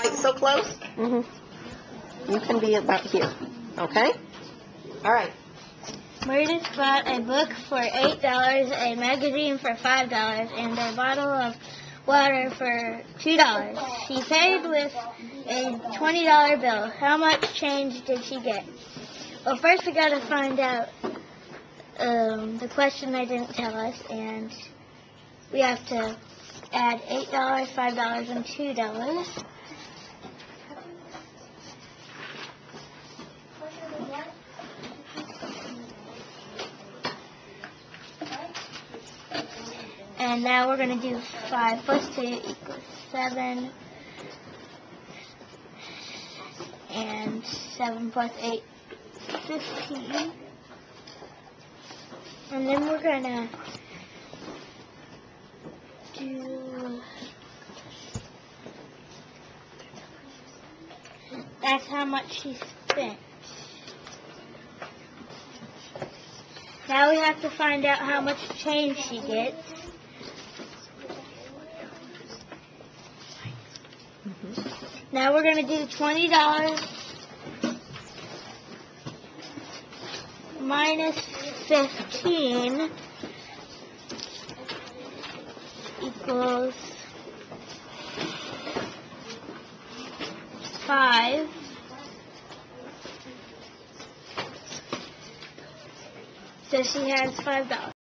quite so close, mm -hmm. you can be about here. Okay? All right. Meredith bought a book for $8, a magazine for $5, and a bottle of water for $2. She paid with a $20 bill. How much change did she get? Well, first we got to find out um, the question they didn't tell us, and we have to add $8, $5, and $2. And now we're going to do 5 plus 2 equals 7. And 7 plus 8, 15. And then we're going to do... That's how much she spent. Now we have to find out how much change she gets. Mm-hmm. Now we're going to do $20 minus 15 equals 5. So she has $5.